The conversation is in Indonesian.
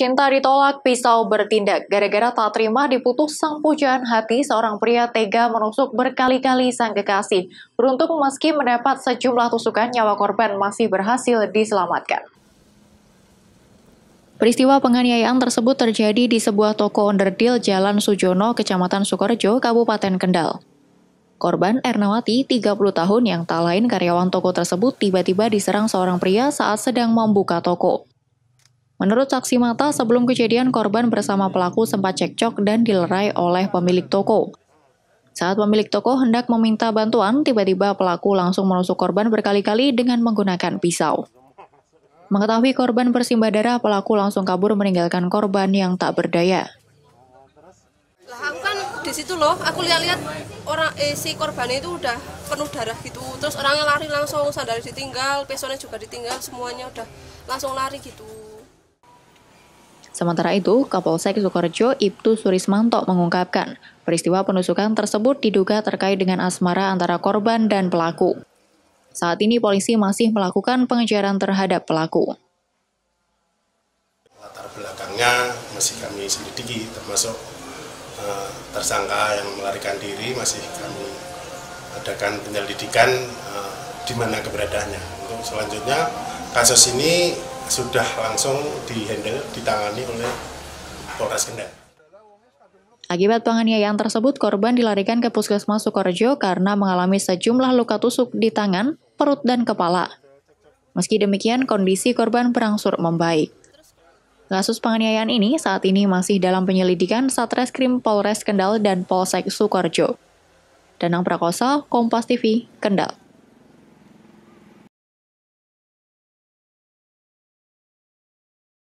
Cinta ditolak, pisau bertindak. Gara-gara tak terima diputus sang pujaan hati, seorang pria tega menusuk berkali-kali sang kekasih. Beruntung meski mendapat sejumlah tusukan, nyawa korban masih berhasil diselamatkan. Peristiwa penganiayaan tersebut terjadi di sebuah toko onderdil Jalan Sujono, Kecamatan Sukorejo, Kabupaten Kendal. Korban Ernawati, 30 tahun yang tak lain karyawan toko tersebut tiba-tiba diserang seorang pria saat sedang membuka toko. Menurut saksi mata, sebelum kejadian korban bersama pelaku sempat cekcok dan dilerai oleh pemilik toko. Saat pemilik toko hendak meminta bantuan, tiba-tiba pelaku langsung menusuk korban berkali-kali dengan menggunakan pisau. Mengetahui korban bersimbah darah, pelaku langsung kabur meninggalkan korban yang tak berdaya. Lah aku kan di situ loh, aku lihat-lihat orang eh, si korban itu udah penuh darah gitu. Terus orangnya lari langsung, sandal ditinggal, pesonnya juga ditinggal, semuanya udah langsung lari gitu. Sementara itu, Kapolsek Sukorejo Ibtu Surismanto mengungkapkan, peristiwa penusukan tersebut diduga terkait dengan asmara antara korban dan pelaku. Saat ini polisi masih melakukan pengejaran terhadap pelaku. Latar belakangnya masih kami selidiki, termasuk uh, tersangka yang melarikan diri masih kami adakan penyelidikan uh, di mana keberadaannya. Untuk selanjutnya kasus ini sudah langsung dihandle, ditangani oleh Polres Kendal. Akibat penganiayaan tersebut, korban dilarikan ke Puskesmas Sukorejo karena mengalami sejumlah luka tusuk di tangan, perut, dan kepala. Meski demikian, kondisi korban berangsur membaik. Kasus penganiayaan ini saat ini masih dalam penyelidikan Satreskrim Polres Kendal dan Polsek Sukorejo. Danang Prakosa, Kompas TV, Kendal.